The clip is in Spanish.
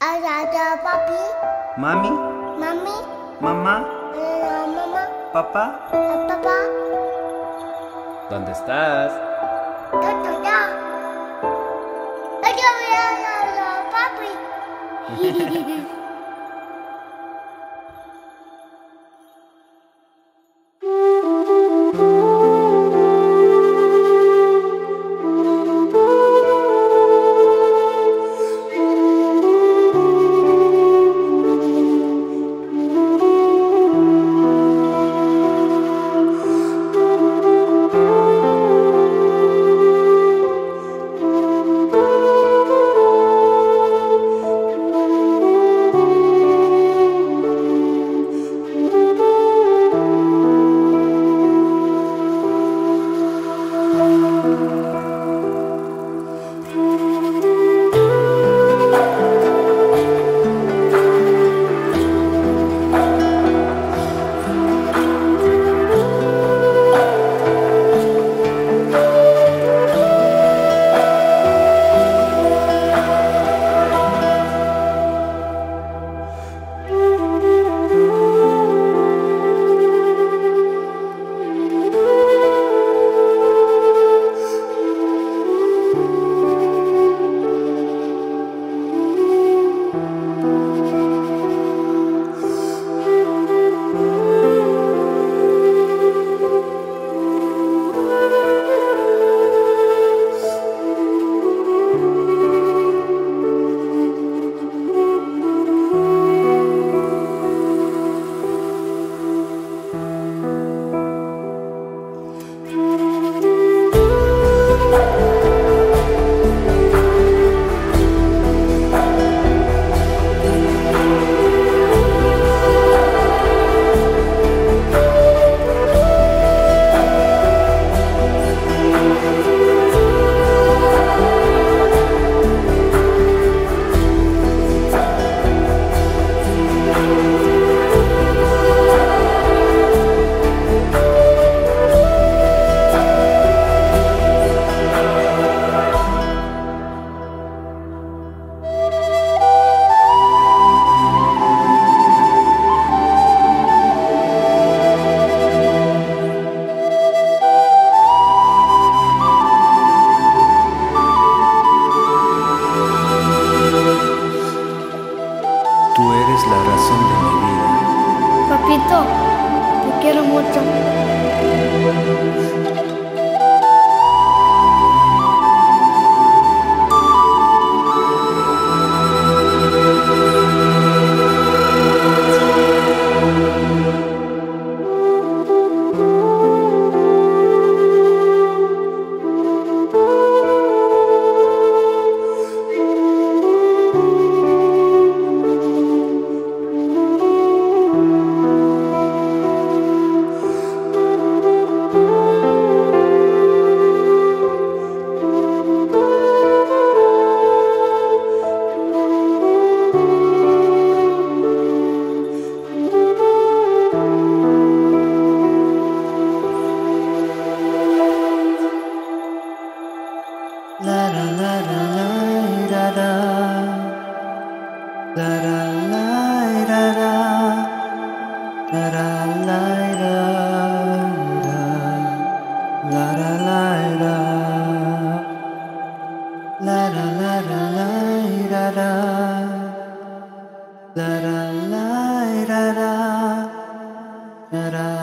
Allá, papi. Mami. Mami. Mamá. No, mamá. Papá. No, papá. ¿Dónde estás? ¿Dónde estás? Yo voy a papi. Papito, te quiero mucho.